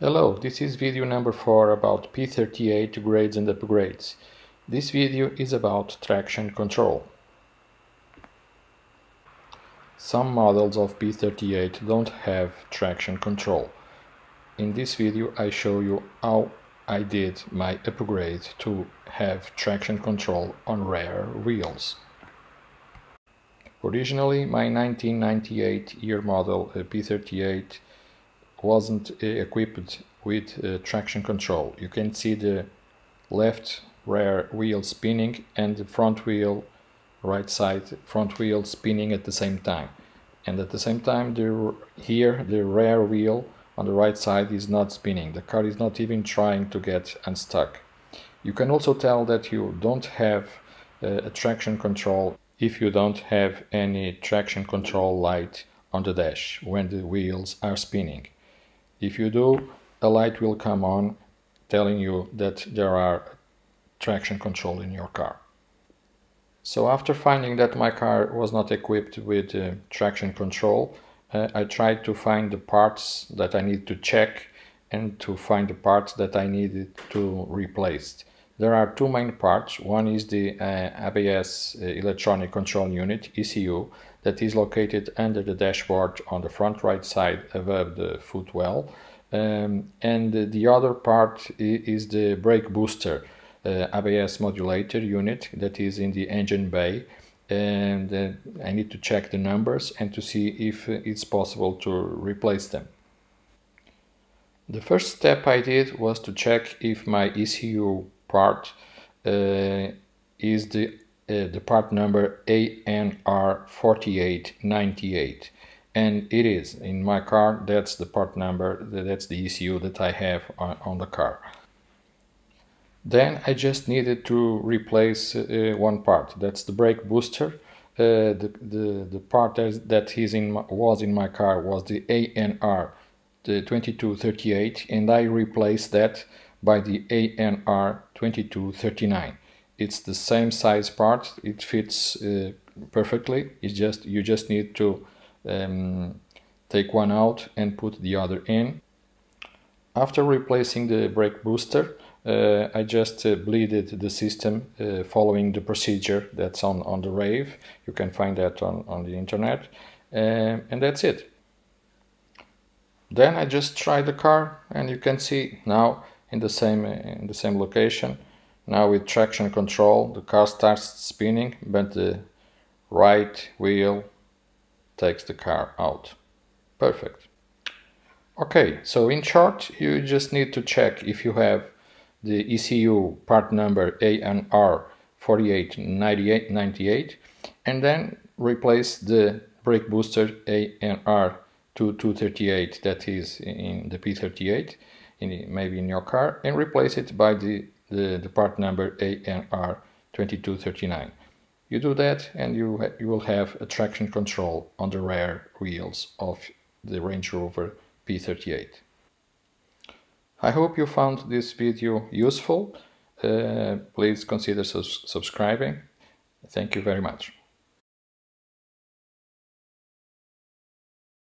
Hello, this is video number 4 about P38 grades and upgrades. This video is about traction control. Some models of P38 don't have traction control. In this video I show you how I did my upgrade to have traction control on rare wheels. Originally my 1998 year model uh, P38 wasn't uh, equipped with uh, traction control. You can see the left rear wheel spinning and the front wheel right side front wheel spinning at the same time. And at the same time the here the rear wheel on the right side is not spinning. The car is not even trying to get unstuck. You can also tell that you don't have uh, a traction control if you don't have any traction control light on the dash when the wheels are spinning if you do, a light will come on telling you that there are traction control in your car. So after finding that my car was not equipped with uh, traction control, uh, I tried to find the parts that I need to check and to find the parts that I needed to replace. There are two main parts. One is the uh, ABS uh, electronic control unit, ECU, that is located under the dashboard on the front right side above the footwell. Um, and the other part is the brake booster uh, ABS modulator unit that is in the engine bay and uh, I need to check the numbers and to see if it's possible to replace them. The first step I did was to check if my ECU part uh, is the uh, the part number ANR4898 and it is in my car that's the part number that's the ECU that I have on, on the car. Then I just needed to replace uh, one part. That's the brake booster. Uh, the, the, the part that is in my, was in my car was the ANR the 2238 and I replaced that by the ANR 2239 it's the same size part. It fits uh, perfectly. It's just you just need to um, take one out and put the other in. After replacing the brake booster uh, I just uh, bleeded the system uh, following the procedure that's on, on the RAVE. You can find that on, on the internet. Um, and that's it. Then I just try the car and you can see now in the same in the same location now with traction control, the car starts spinning, but the right wheel takes the car out. Perfect. Okay, so in short, you just need to check if you have the ECU part number ANR 4898 and then replace the brake booster ANR 2238 that is in the P38 in, maybe in your car and replace it by the the, the part number ANR2239. You do that and you, you will have a traction control on the rear wheels of the Range Rover P38. I hope you found this video useful. Uh, please consider subscribing. Thank you very much.